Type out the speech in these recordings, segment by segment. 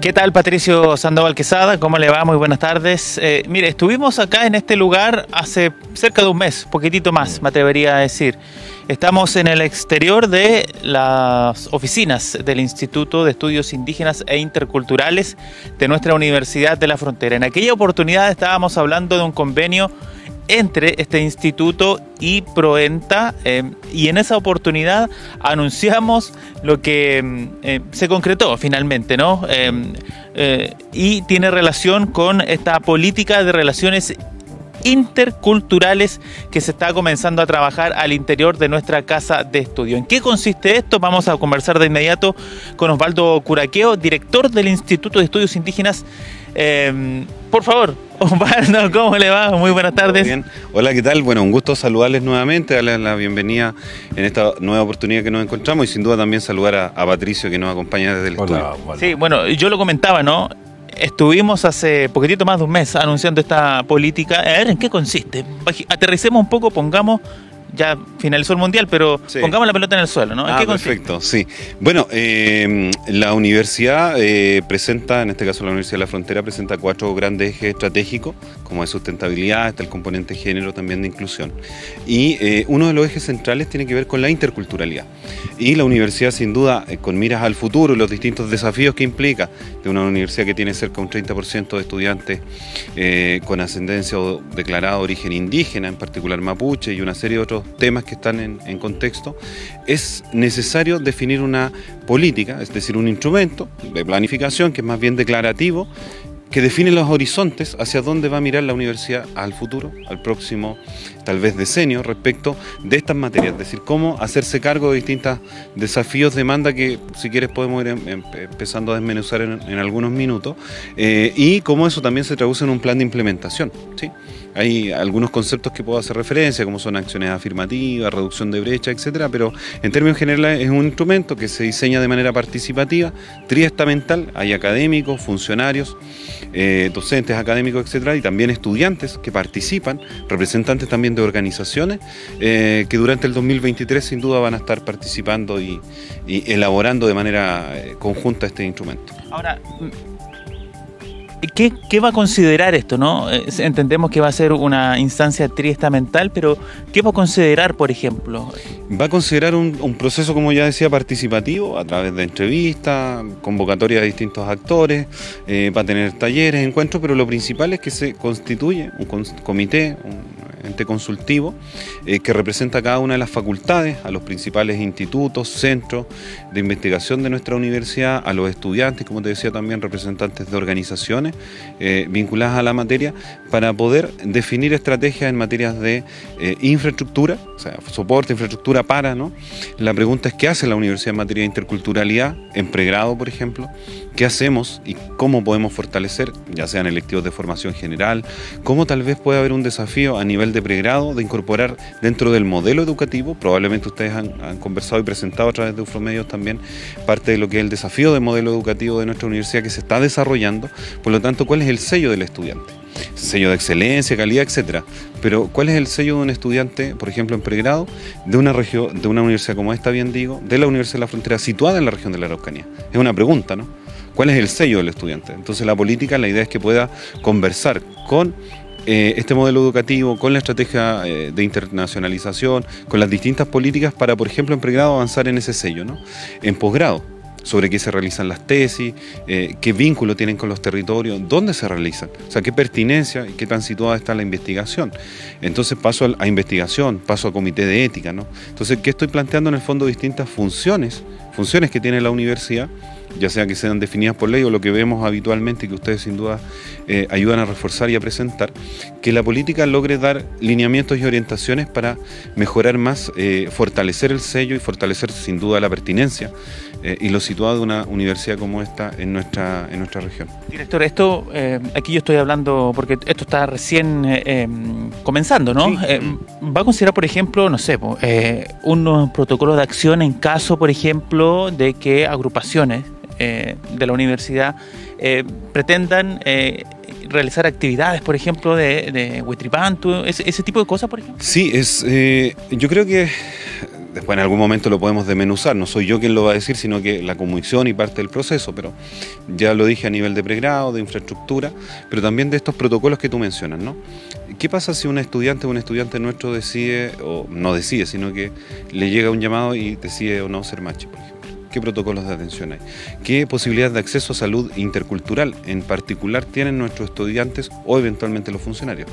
¿Qué tal Patricio Sandoval Quesada? ¿Cómo le va? Muy buenas tardes. Eh, mire, estuvimos acá en este lugar hace cerca de un mes, poquitito más, me atrevería a decir. Estamos en el exterior de las oficinas del Instituto de Estudios Indígenas e Interculturales de nuestra Universidad de la Frontera. En aquella oportunidad estábamos hablando de un convenio entre este instituto y Proenta eh, y en esa oportunidad anunciamos lo que mm, eh, se concretó finalmente, ¿no? Eh, y tiene relación con esta política de relaciones interculturales que se está comenzando a trabajar al interior de nuestra casa de estudio. ¿En qué consiste esto? Vamos a conversar de inmediato con Osvaldo Curaqueo, director del Instituto de Estudios Indígenas Em, por favor, Osvaldo, ¿cómo le va? Muy buenas tardes. Bien. Hola, ¿qué tal? Bueno, un gusto saludarles nuevamente, darles la bienvenida en esta nueva oportunidad que nos encontramos y sin duda también saludar a, Patricio que nos acompaña desde el estudio. Sí, bueno, yo lo comentaba, ¿no? Estuvimos hace poquitito más de un mes anunciando esta política. A ver, ¿en qué consiste? Aterricemos un poco, pongamos ya finalizó el mundial, pero pongamos la pelota en el suelo, ¿no? Ah, perfecto, sí. Bueno, eh, la universidad eh, presenta, en este caso la Universidad de la Frontera, presenta cuatro grandes ejes estratégicos, como es sustentabilidad, está el componente género también de inclusión. Y eh, uno de los ejes centrales tiene que ver con la interculturalidad. Y la universidad, sin duda, con miras al futuro y los distintos desafíos que implica de una universidad que tiene cerca de un 30% de estudiantes con ascendencia o declarado origen indígena, en particular mapuche, y una serie de otros temas que están en, contexto, es necesario definir una política, es decir, un instrumento de planificación que es más bien declarativo, que define los horizontes hacia dónde va a mirar la universidad al futuro, al próximo tal vez decenio respecto de estas materias, es decir, cómo hacerse cargo de distintos desafíos, demanda que si quieres podemos ir em, em, empezando a desmenuzar en, algunos minutos, eh, y cómo eso también se traduce en un plan de implementación. ¿sí? Hay algunos conceptos que puedo hacer referencia, como son acciones afirmativas, reducción de brecha, etcétera, pero en términos generales es un instrumento que se diseña de manera participativa, triestamental, hay académicos, funcionarios, eh, docentes académicos, etcétera, y también estudiantes que participan, representantes también de organizaciones, eh, que durante el 2023 sin duda van a estar participando y, elaborando de manera eh, conjunta este instrumento. Ahora, ¿Qué, va a considerar esto? ¿no? Eh, entendemos que va a ser una instancia triestamental, pero ¿qué va a considerar, por ejemplo? Va a considerar un, proceso, como ya decía, participativo, a través de entrevistas, convocatoria de distintos actores, eh, va a tener talleres, encuentros, pero lo principal es que se constituye un comité, un ente consultivo, eh, que representa a cada una de las facultades, a los principales institutos, centros de investigación de nuestra universidad, a los estudiantes, como te decía también, representantes de organizaciones eh, vinculadas a la materia, para poder definir estrategias en materias de eh, infraestructura, o sea, soporte, infraestructura para, ¿no? La pregunta es qué hace la universidad en materia de interculturalidad, en pregrado, por ejemplo, qué hacemos y cómo podemos fortalecer, ya sean electivos de formación general, cómo tal vez puede haber un desafío a nivel de pregrado de incorporar dentro del modelo educativo, probablemente ustedes han, conversado y presentado a través de Ufromedios también parte de lo que es el desafío del modelo educativo de nuestra universidad que se está desarrollando, por lo tanto, ¿cuál es el sello del estudiante? Sello de excelencia, calidad, etcétera. Pero ¿cuál es el sello de un estudiante, por ejemplo, en pregrado, de una región, de una universidad como esta, bien digo, de la Universidad de la Frontera, situada en la región de la Araucanía? Es una pregunta, ¿no? ¿Cuál es el sello del estudiante? Entonces la política, la idea es que pueda conversar con eh, este modelo educativo, con la estrategia eh, de internacionalización, con las distintas políticas para, por ejemplo, en pregrado avanzar en ese sello, ¿no? En posgrado, sobre qué se realizan las tesis, eh, qué vínculo tienen con los territorios, dónde se realizan, o sea, qué pertinencia y qué tan situada está la investigación. Entonces paso a, investigación, paso a comité de ética, ¿no? Entonces, ¿qué estoy planteando en el fondo? Distintas funciones, funciones que tiene la universidad ya sea que sean definidas por ley o lo que vemos habitualmente y que ustedes sin duda eh, ayudan a reforzar y a presentar, que la política logre dar lineamientos y orientaciones para mejorar más, eh, fortalecer el sello y fortalecer sin duda la pertinencia eh, y lo situado de una universidad como esta en nuestra, en nuestra región. Director, esto aquí yo estoy hablando porque esto está recién em, comenzando, ¿no? ¿Va a considerar, por ejemplo, no sé, un protocolo de acción en caso, por ejemplo, de que agrupaciones eh, de la universidad eh, pretendan eh, realizar actividades, por ejemplo, de, de ese, tipo de cosas, por ejemplo? Sí, es, yo creo que después en algún momento lo podemos desmenuzar, no soy yo quien lo va a decir, sino que la comisión y parte del proceso, pero ya lo dije a nivel de pregrado, de infraestructura, pero también de estos protocolos que tú mencionas, ¿no? ¿Qué pasa si un estudiante o un estudiante nuestro decide, o no decide, sino que le llega un llamado y decide o no ser machi, por ejemplo? ¿Qué protocolos de atención hay? ¿Qué posibilidades de acceso a salud intercultural en particular tienen nuestros estudiantes o eventualmente los funcionarios?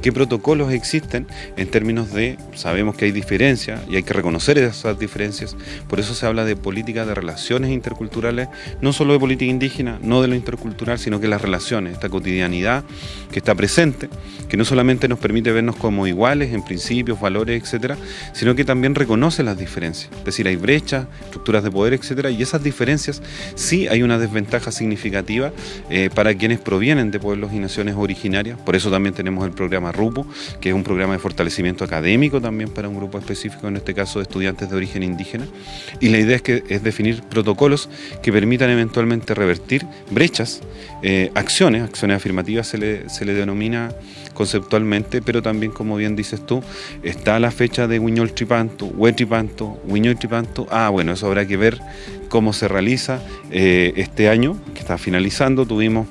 ¿Qué protocolos existen en términos de, sabemos que hay diferencias y hay que reconocer esas diferencias, por eso se habla de política de relaciones interculturales, no solo de política indígena, no de lo intercultural, sino que las relaciones, esta cotidianidad que está presente, que no solamente nos permite vernos como iguales en principios, valores, etcétera, sino que también reconoce las diferencias. Es decir, hay brechas, estructuras de poder, etcétera, y esas diferencias sí hay una desventaja significativa eh, para quienes provienen de pueblos y naciones originarias. Por eso también tenemos el programa RUPO, que es un programa de fortalecimiento académico también para un grupo específico, en este caso de estudiantes de origen indígena. Y la idea es que es definir protocolos que permitan eventualmente revertir brechas, eh, acciones, acciones afirmativas se le, se le denomina conceptualmente, pero también, como bien dices tú, está la fecha de Huiñol Tripanto, Huetripanto, Huiñol Tripanto. Ah, bueno, eso habrá que ver cómo se realiza eh, este año, que está finalizando. Tuvimos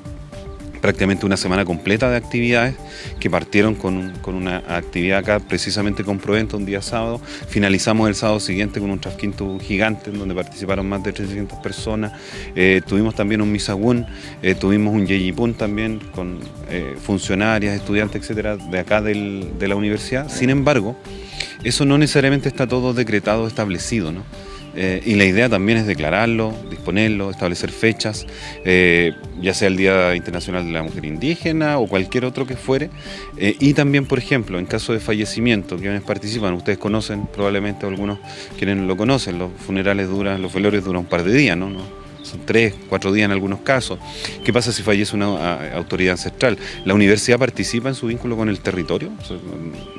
prácticamente una semana completa de actividades que partieron con, una actividad acá precisamente con Provento un día sábado. Finalizamos el sábado siguiente con un trasquinto gigante en donde participaron más de 300 personas. Eh, tuvimos también un misagún, eh, tuvimos un yeyipún también con eh, funcionarias, estudiantes, etcétera, de acá de la universidad. Sin embargo, eso no necesariamente está todo decretado, establecido, ¿no? Eh, y la idea también es declararlo, disponerlo, establecer fechas, eh, ya sea el Día Internacional de la Mujer Indígena o cualquier otro que fuere. Eh, y también, por ejemplo, en caso de fallecimiento, quienes participan, ustedes conocen, probablemente algunos quienes lo conocen, los funerales duran, los velorios duran un par de días, ¿no? ¿No? Son tres, cuatro días en algunos casos. ¿Qué pasa si fallece una autoridad ancestral? La universidad participa en su vínculo con el territorio,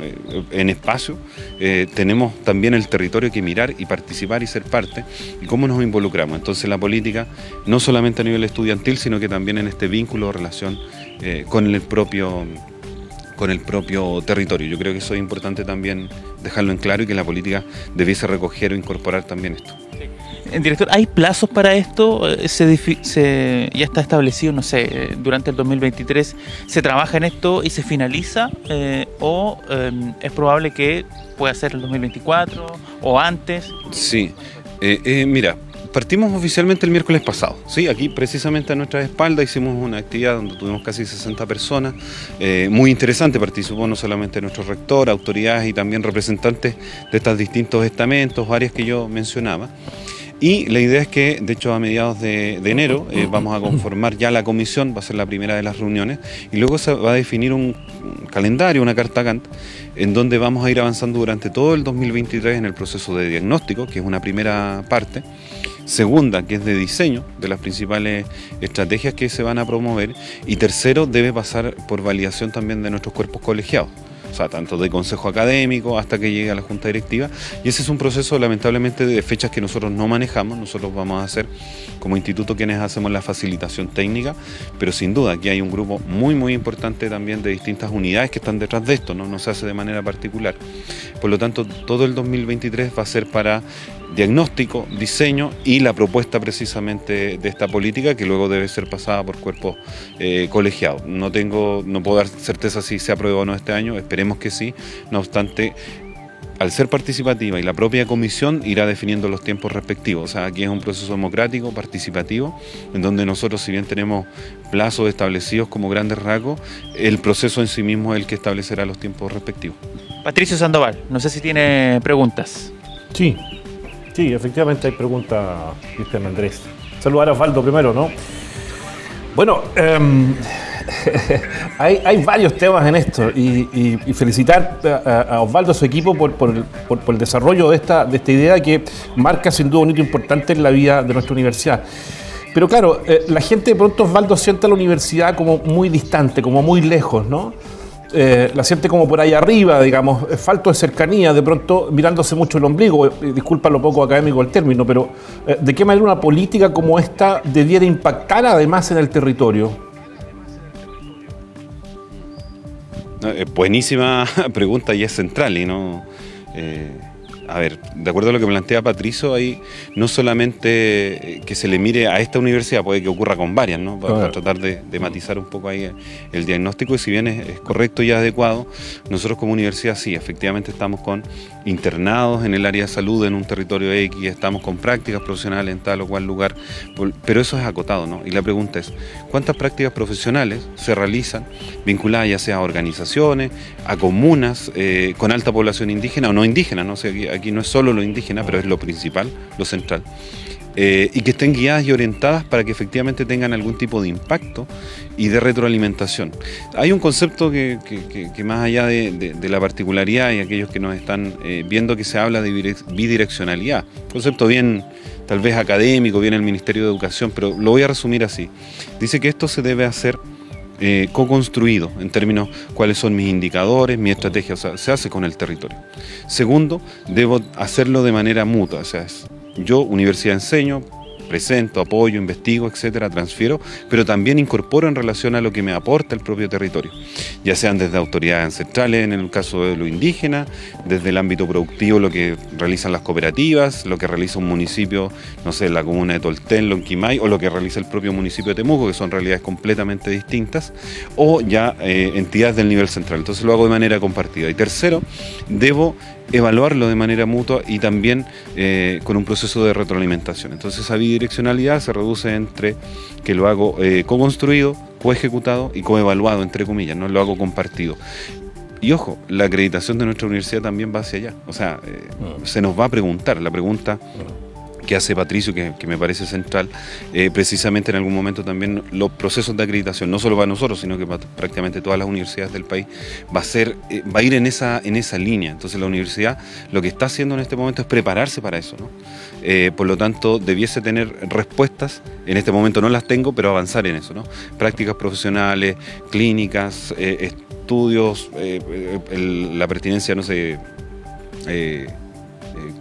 eh, en espacio. Eh, tenemos también el territorio que mirar y participar y ser parte. ¿Y cómo nos involucramos? Entonces la política, no solamente a nivel estudiantil, sino que también en este vínculo o relación eh, con el propio con el propio territorio. Yo creo que eso es importante también dejarlo en claro y que la política debiese recoger o incorporar también esto. Director, ¿hay plazos para esto? Eh, ¿Se, ya está establecido, no sé, eh, durante el 2023 se trabaja en esto y se finaliza? Eh, ¿O es probable que pueda ser el 2024 o antes? Sí, mira, partimos oficialmente el miércoles pasado. ¿sí? Aquí, precisamente a nuestra espalda, hicimos una actividad donde tuvimos casi 60 personas. muy interesante, participó no solamente nuestro rector, autoridades y también representantes de estos distintos estamentos, áreas que yo mencionaba. Y la idea es que, de hecho, a mediados de, enero eh, vamos a conformar ya la comisión, va a ser la primera de las reuniones, y luego se va a definir un, calendario, una carta Gantt, en donde vamos a ir avanzando durante todo el 2023 en el proceso de diagnóstico, que es una primera parte. Segunda, que es de diseño de las principales estrategias que se van a promover. Y tercero, debe pasar por validación también de nuestros cuerpos colegiados o sea, tanto de consejo académico hasta que llegue a la junta directiva. Y ese es un proceso lamentablemente de fechas que nosotros no manejamos, nosotros vamos a hacer como instituto quienes hacemos la facilitación técnica, pero sin duda aquí hay un grupo muy muy importante también de distintas unidades que están detrás de esto, no, no se hace de manera particular. Por lo tanto, todo el 2023 va a ser para diagnóstico, diseño y la propuesta precisamente de esta política que luego debe ser pasada por cuerpos eh, colegiados. No tengo, no puedo dar certeza si se aprueba o no este año, esperemos que sí. No obstante, al ser participativa y la propia comisión irá definiendo los tiempos respectivos. O sea, aquí es un proceso democrático, participativo, en donde nosotros, si bien tenemos plazos establecidos como grandes rasgos, el proceso en sí mismo es el que establecerá los tiempos respectivos. Patricio Sandoval, no sé si tiene preguntas. Sí, Sí, efectivamente hay preguntas, Cristian Andrés. Saludar a Osvaldo primero, ¿no? Bueno, em, hay, varios temas en esto y, felicitar a, Osvaldo y a su equipo por, el desarrollo de esta, de esta idea que marca sin duda un hito importante en la vida de nuestra universidad. Pero claro, eh, la gente de pronto Osvaldo siente a la universidad como muy distante, como muy lejos, ¿no? Eh, la siente como por ahí arriba, digamos, falto de cercanía, de pronto mirándose mucho el ombligo, eh, disculpa lo poco académico el término, pero eh, ¿de qué manera una política como esta debiera impactar además en el territorio? buenísima pregunta y es central y no a ver, de acuerdo a lo que plantea Patricio, ahí no solamente eh, que se le mire a esta universidad, puede que ocurra con varias, ¿no? Para, tratar de, matizar un poco ahí el diagnóstico y si bien es, correcto y adecuado, nosotros como universidad sí, efectivamente estamos con internados en el área de salud en un territorio X, estamos con prácticas profesionales en tal o cual lugar, pero eso es acotado, ¿no? Y la pregunta es, ¿cuántas prácticas profesionales se realizan vinculadas ya sea a organizaciones, a comunas eh, con alta población indígena o no indígena, ¿no? sé aquí no es solo lo indígena, pero es lo principal, lo central. Eh, y que estén guiadas y orientadas para que efectivamente tengan algún tipo de impacto y de retroalimentación. Hay un concepto que, más allá de, la particularidad y aquellos que nos están eh, viendo que se habla de bidireccionalidad, concepto bien tal vez académico, bien el Ministerio de Educación, pero lo voy a resumir así. Dice que esto se debe hacer eh, co-construido en términos cuáles son mis indicadores, mi estrategia, o sea, se hace con el territorio. Segundo, debo hacerlo de manera mutua, o sea, yo, universidad, enseño, presento, apoyo, investigo, etcétera, transfiero, pero también incorporo en relación a lo que me aporta el propio territorio, ya sean desde autoridades ancestrales, en el caso de lo indígena, desde el ámbito productivo, lo que realizan las cooperativas, lo que realiza un municipio, no sé, la comuna de Tolten, Lonquimay, o lo que realiza el propio municipio de Temuco, que son realidades completamente distintas, o ya eh, entidades del nivel central. Entonces lo hago de manera compartida. Y tercero, debo evaluarlo de manera mutua y también eh, con un proceso de retroalimentación. Entonces esa bidireccionalidad se reduce entre que lo hago eh, co-construido, co-ejecutado y co-evaluado, entre comillas, no lo hago compartido. Y ojo, la acreditación de nuestra universidad también va hacia allá. O sea, eh, ah. se nos va a preguntar, la pregunta ah que hace Patricio, que, me parece central, eh, precisamente en algún momento también los procesos de acreditación, no solo para nosotros, sino que para prácticamente todas las universidades del país, va a, ser, eh, va a ir en esa, en esa línea. Entonces la universidad lo que está haciendo en este momento es prepararse para eso. Eh, por lo tanto, debiese tener respuestas, en este momento no las tengo, pero avanzar en eso. ¿no? Prácticas profesionales, clínicas, estudios, la pertinencia, no sé,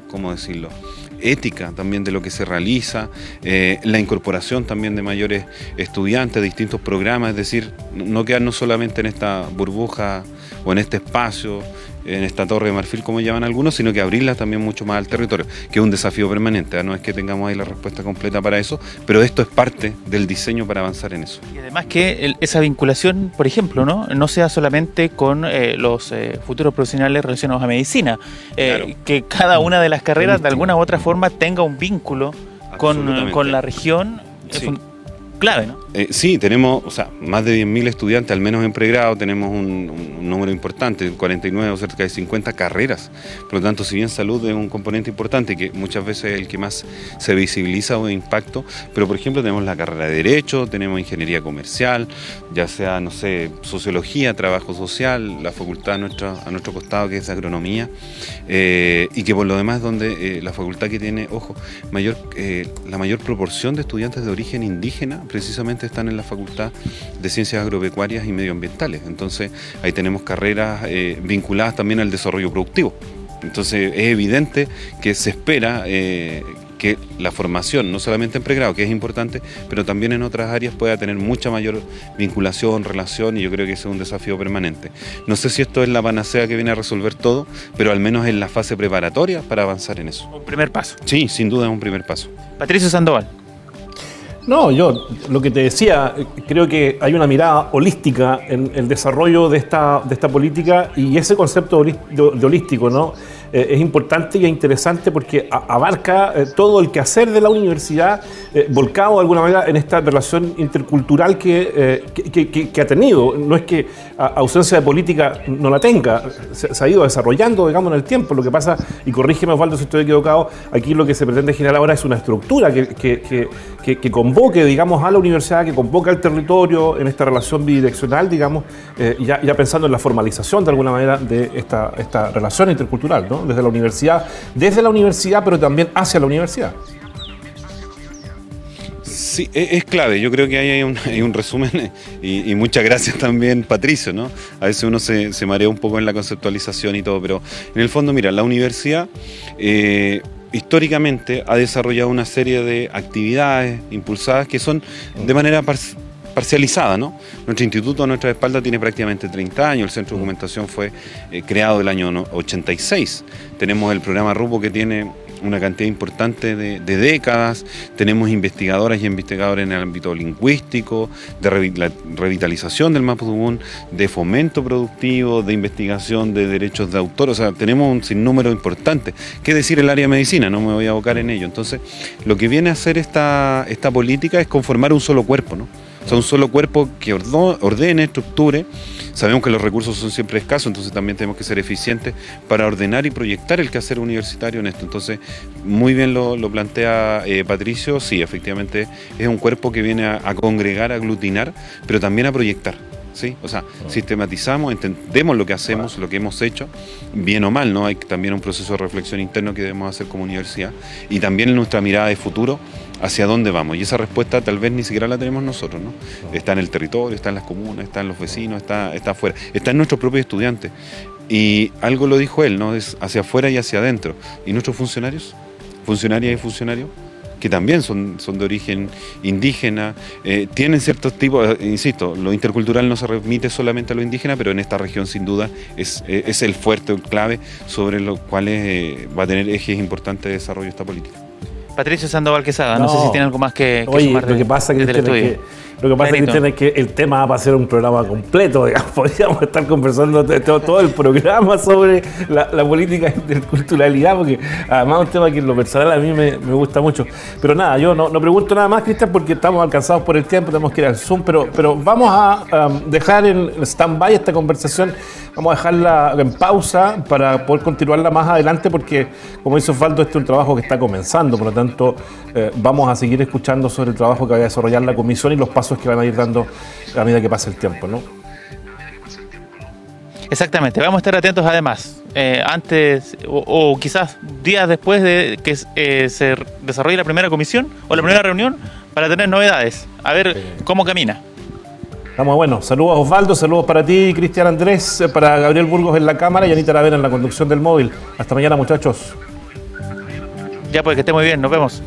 ¿cómo decirlo? Ética también de lo que se realiza, eh, la incorporación también de mayores estudiantes, distintos programas, es decir, no quedarnos solamente en esta burbuja o en este espacio en esta torre de marfil, como llaman algunos, sino que abrirla también mucho más al territorio, que es un desafío permanente. ¿eh? No es que tengamos ahí la respuesta completa para eso, pero esto es parte del diseño para avanzar en eso. Y además que esa vinculación, por ejemplo, no, no sea solamente con eh, los eh, futuros profesionales relacionados a medicina, que cada una de las carreras de alguna u otra forma tenga un vínculo con, con, la región clave, ¿no? Eh, sí, tenemos, o sea, más de 10.000 estudiantes, al menos en pregrado, tenemos un, número importante, 49 o cerca de 50 carreras. Por lo tanto, si bien salud es un componente importante, que muchas veces es el que más se visibiliza o de impacto, pero por ejemplo tenemos la carrera de Derecho, tenemos Ingeniería Comercial, ya sea, no sé, Sociología, Trabajo Social, la facultad a nuestro, a nuestro costado que es Agronomía, eh, y que por lo demás donde eh, la facultad que tiene, ojo, mayor, la mayor proporción de estudiantes de origen indígena precisamente están en la Facultad de Ciencias Agropecuarias y Medioambientales. Entonces ahí tenemos carreras eh, vinculadas también al desarrollo productivo. Entonces es evidente que se espera eh, que la formación, no solamente en pregrado, que es importante, pero también en otras áreas pueda tener mucha mayor vinculación, relación, y yo creo que ese es un desafío permanente. No sé si esto es la panacea que viene a resolver todo, pero al menos en la fase preparatoria para avanzar en eso. Un primer paso. Sí, sin duda es un primer paso. Patricio Sandoval. No, yo lo que te decía, creo que hay una mirada holística en el desarrollo de esta, de esta política y ese concepto de holístico, ¿no? Eh, es importante y es interesante porque abarca eh, todo el quehacer de la universidad, eh, volcado de alguna manera en esta relación intercultural que, que, ha tenido. No es que ausencia de política no la tenga, se, ha ido desarrollando, digamos, en el tiempo. Lo que pasa, y corrígeme Osvaldo si estoy equivocado, aquí lo que se pretende generar ahora es una estructura que, convoque, digamos, a la universidad, que convoque al territorio en esta relación bidireccional, digamos, ya, ya, pensando en la formalización de alguna manera de esta, esta relación intercultural, ¿no? desde la universidad, desde la universidad, pero también hacia la universidad. Sí, e-, es, clave. Yo creo que ahí hay un, resumen y, muchas gracias también, Patricio. ¿no? A veces uno se, marea un poco en la conceptualización y todo, pero en el fondo, mira, la universidad eh, históricamente ha desarrollado una serie de actividades impulsadas que son de manera parcializada, ¿no? Nuestro instituto a nuestra espalda tiene prácticamente 30 años, el centro de documentación fue eh, creado el año 86. Tenemos el programa RUPO que tiene una cantidad importante de, décadas, tenemos investigadoras y investigadores en el ámbito lingüístico, de revitalización del Mapudungun, de fomento productivo, de investigación de derechos de autor, o sea, tenemos un sinnúmero importante. ¿Qué decir el área de medicina? No me voy a abocar en ello. Entonces, lo que viene a hacer esta, esta política es conformar un solo cuerpo, ¿no? O sea, un solo cuerpo que ordene, estructure. Sabemos que los recursos son siempre escasos, entonces también tenemos que ser eficientes para ordenar y proyectar el quehacer universitario en esto. Entonces, muy bien lo, plantea eh, Patricio, sí, efectivamente es un cuerpo que viene a, congregar, a aglutinar, pero también a proyectar. ¿Sí? O sea, sistematizamos, entendemos lo que hacemos, lo que hemos hecho, bien o mal, ¿no? Hay también un proceso de reflexión interno que debemos hacer como universidad y también nuestra mirada de futuro hacia dónde vamos. Y esa respuesta tal vez ni siquiera la tenemos nosotros, ¿no? Está en el territorio, está en las comunas, está en los vecinos, está, está afuera, está en nuestros propios estudiantes. Y algo lo dijo él, ¿no? Es hacia afuera y hacia adentro. ¿Y nuestros funcionarios? Funcionarias y funcionarios que también son, son de origen indígena, eh, tienen ciertos tipos, eh, insisto, lo intercultural no se remite solamente a lo indígena, pero en esta región sin duda es, eh, es el fuerte, el clave sobre los cuales va a tener ejes importantes de desarrollo esta política. Patricio Sandoval Quesada, no, sé si tiene algo más que, que Oye, lo que pasa, que lo que pasa, Cristian, es que el tema va a ser un programa completo. Digamos. Podríamos estar conversando todo, el programa sobre la, política de culturalidad, porque además es un tema que en lo personal a mí me, gusta mucho. Pero nada, yo no, pregunto nada más, Cristian, porque estamos alcanzados por el tiempo, tenemos que ir al Zoom, pero, pero vamos a dejar en stand-by esta conversación, vamos a dejarla en pausa para poder continuarla más adelante, porque como dice Osvaldo, este es un trabajo que está comenzando, por lo tanto eh, vamos a seguir escuchando sobre el trabajo que va a desarrollar la comisión y los pasos que van a ir dando a medida que pase el tiempo, ¿no? Exactamente, vamos a estar atentos además, eh, antes o, quizás días después de que eh, se desarrolle la primera comisión o la primera reunión para tener novedades, a ver cómo camina. Estamos bueno. Saludos Osvaldo, saludos para ti, Cristian Andrés, para Gabriel Burgos en la cámara y Anita Ravena en la conducción del móvil. Hasta mañana, muchachos. Ya, pues que esté muy bien, nos vemos.